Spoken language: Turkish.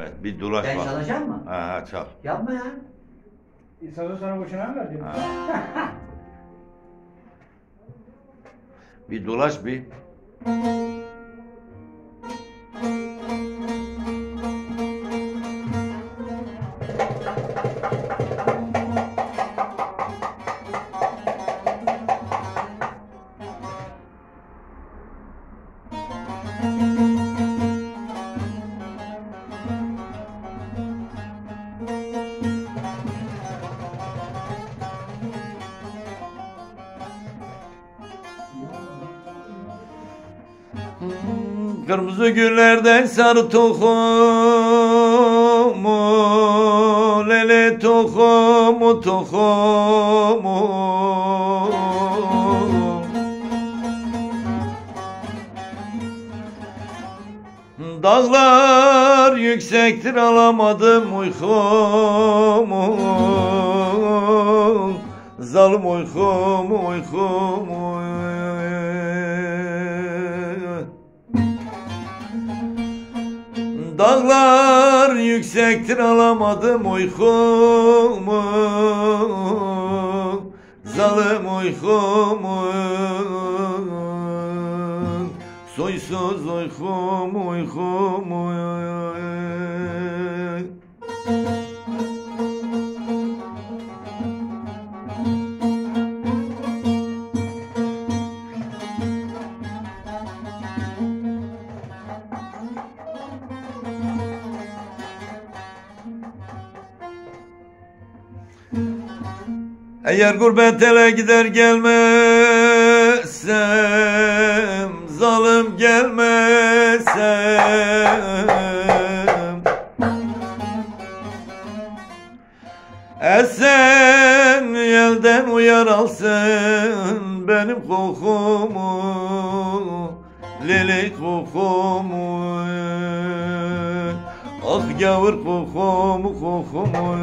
Evet bir dolaş Ben bak. çalacağım mı? Ha, ha çal. Yapma ya. Sazı sana boşuna mı verdim? Ha. bir dolaş bir. Kırmızı güllerden sarı tohumu Lele tohumu tohumu. Dağlar yüksektir alamadım uykumu. Zalim uykumu uykumu Dağlar yüksektir alamadım uykumu. Zalim uykumu. Soysuz uykumu uykumu Eğer gurbet ele gider gelmezsem Zalim gelmezsem. Esen yelden uyar alsın benim kokumu Lili kokumu. Ah gavur kokumu kokumu